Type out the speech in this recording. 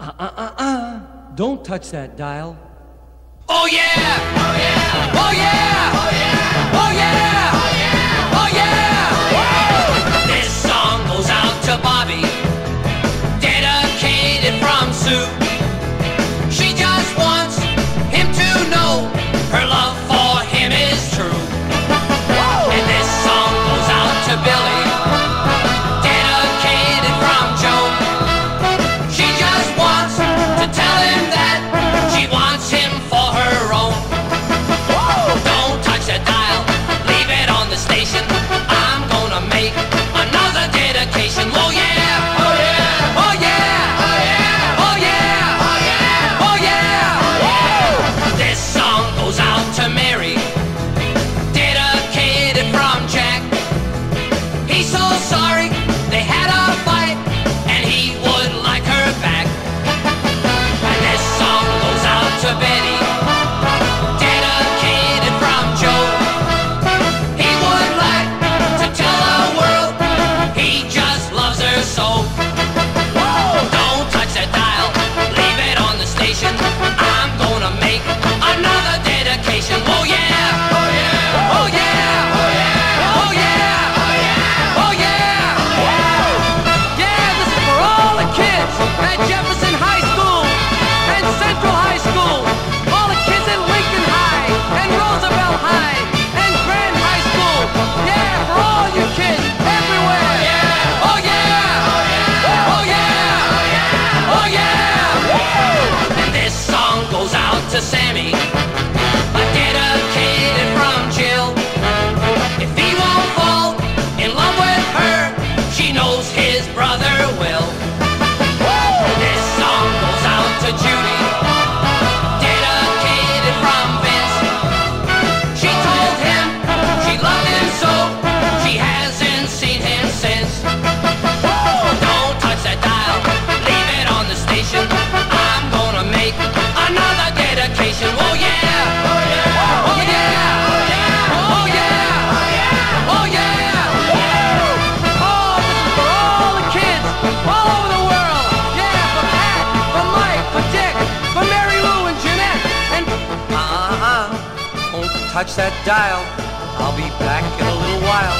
Uh uh uh uh. Don't touch that dial. Oh yeah! Oh yeah! touch that dial. I'll be back in a little while.